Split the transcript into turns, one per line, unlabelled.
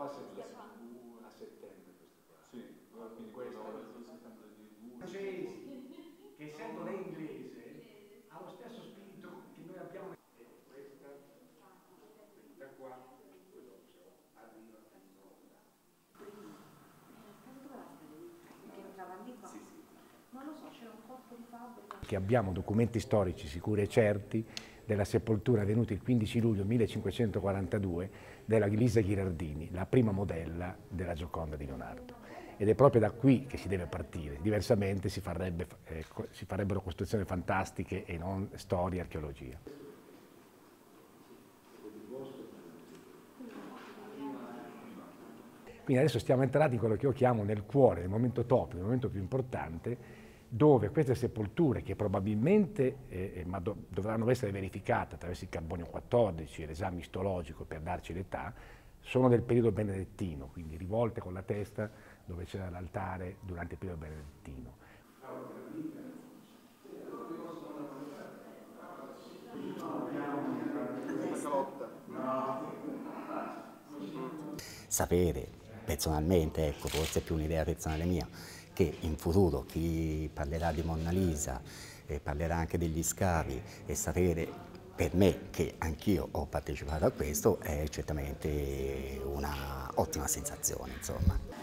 qua sempre a settembre questo qua.
Sì, quindi questo è il settembre di
francesi che essendo lei inglese ha lo stesso spirito che noi abbiamo. E questa questa qua quello arriva
Non lo so, c'era un corpo di fabbrica.
Che abbiamo documenti storici sicuri e certi della sepoltura avvenuta il 15 luglio 1542 della Lisa Ghirardini, la prima modella della Gioconda di Leonardo. Ed è proprio da qui che si deve partire, diversamente si, farebbe, eh, si farebbero costruzioni fantastiche e non storia e archeologia. Quindi adesso stiamo entrati in quello che io chiamo nel cuore, nel momento top, nel momento più importante, dove queste sepolture, che probabilmente eh, eh, ma do, dovranno essere verificate attraverso il carbonio 14, l'esame istologico per darci l'età, sono del periodo benedettino, quindi rivolte con la testa dove c'era l'altare durante il periodo benedettino.
Sapere personalmente, ecco, forse è più un'idea personale mia, che in futuro chi parlerà di Monna Lisa eh, parlerà anche degli scavi e sapere per me che anch'io ho partecipato a questo è certamente una ottima sensazione. Insomma.